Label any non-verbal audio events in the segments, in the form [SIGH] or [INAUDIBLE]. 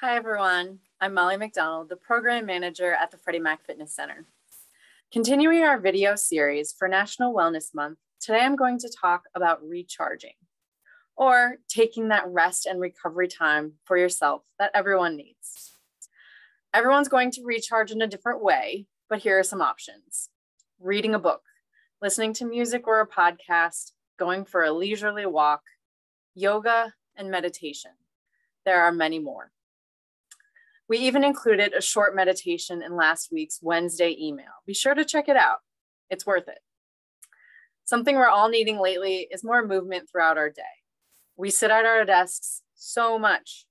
Hi, everyone. I'm Molly McDonald, the Program Manager at the Freddie Mac Fitness Center. Continuing our video series for National Wellness Month, today I'm going to talk about recharging or taking that rest and recovery time for yourself that everyone needs. Everyone's going to recharge in a different way, but here are some options reading a book, listening to music or a podcast, going for a leisurely walk, yoga, and meditation. There are many more. We even included a short meditation in last week's Wednesday email. Be sure to check it out. It's worth it. Something we're all needing lately is more movement throughout our day. We sit at our desks so much.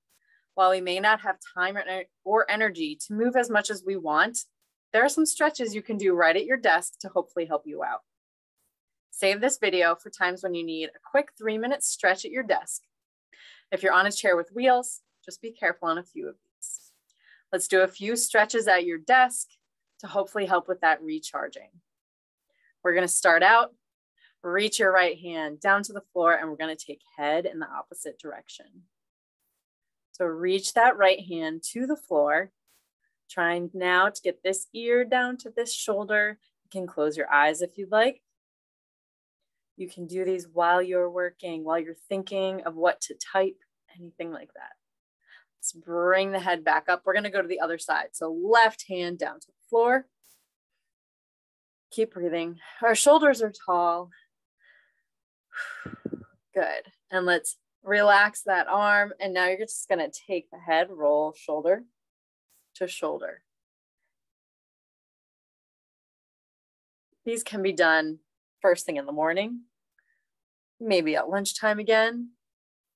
While we may not have time or energy to move as much as we want, there are some stretches you can do right at your desk to hopefully help you out. Save this video for times when you need a quick three minute stretch at your desk. If you're on a chair with wheels, just be careful on a few of these. Let's do a few stretches at your desk to hopefully help with that recharging. We're gonna start out, reach your right hand down to the floor and we're gonna take head in the opposite direction. So reach that right hand to the floor. Trying now to get this ear down to this shoulder. You can close your eyes if you'd like. You can do these while you're working, while you're thinking of what to type, anything like that. Let's bring the head back up. We're gonna go to the other side. So left hand down to the floor. Keep breathing. Our shoulders are tall. [SIGHS] Good. And let's relax that arm. And now you're just gonna take the head, roll shoulder to shoulder. These can be done first thing in the morning, maybe at lunchtime again,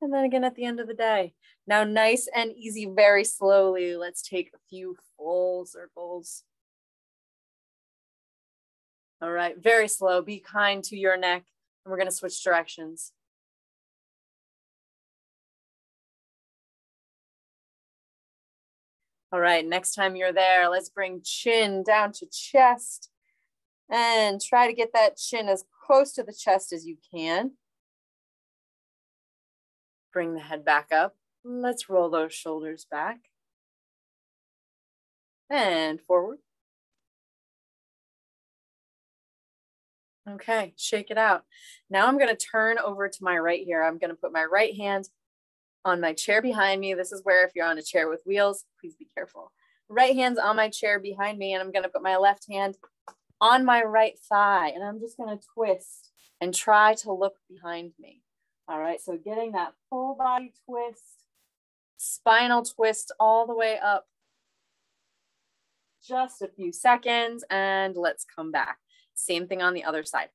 and then again at the end of the day. Now, nice and easy, very slowly. Let's take a few full circles. All right, very slow. Be kind to your neck. And we're going to switch directions. All right, next time you're there, let's bring chin down to chest and try to get that chin as close to the chest as you can. Bring the head back up. Let's roll those shoulders back and forward. Okay, shake it out. Now I'm going to turn over to my right here. I'm going to put my right hand on my chair behind me. This is where if you're on a chair with wheels, please be careful. Right hand's on my chair behind me and I'm going to put my left hand on my right thigh and I'm just going to twist and try to look behind me. All right, so getting that full body twist, spinal twist all the way up. Just a few seconds and let's come back. Same thing on the other side.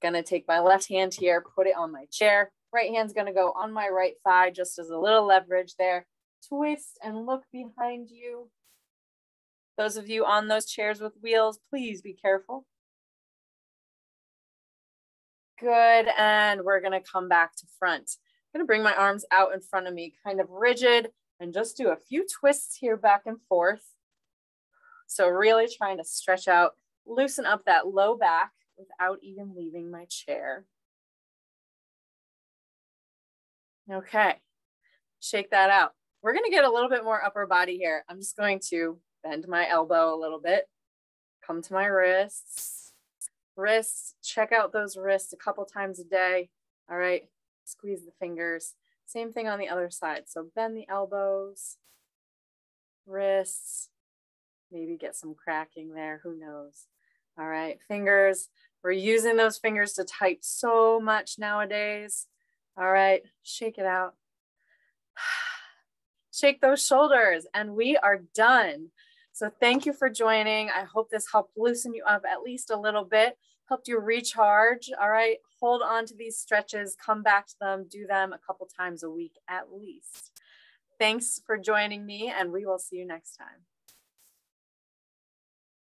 Gonna take my left hand here, put it on my chair. Right hand's gonna go on my right thigh just as a little leverage there. Twist and look behind you. Those of you on those chairs with wheels, please be careful. Good, and we're gonna come back to front. I'm gonna bring my arms out in front of me, kind of rigid, and just do a few twists here back and forth. So really trying to stretch out, loosen up that low back without even leaving my chair. Okay, shake that out. We're gonna get a little bit more upper body here. I'm just going to bend my elbow a little bit, come to my wrists, Wrists, check out those wrists a couple times a day. All right, squeeze the fingers. Same thing on the other side. So bend the elbows, wrists, maybe get some cracking there, who knows. All right, fingers. We're using those fingers to type so much nowadays. All right, shake it out. [SIGHS] Shake those shoulders, and we are done. So thank you for joining. I hope this helped loosen you up at least a little bit, helped you recharge. All right, hold on to these stretches, come back to them, do them a couple times a week at least. Thanks for joining me, and we will see you next time.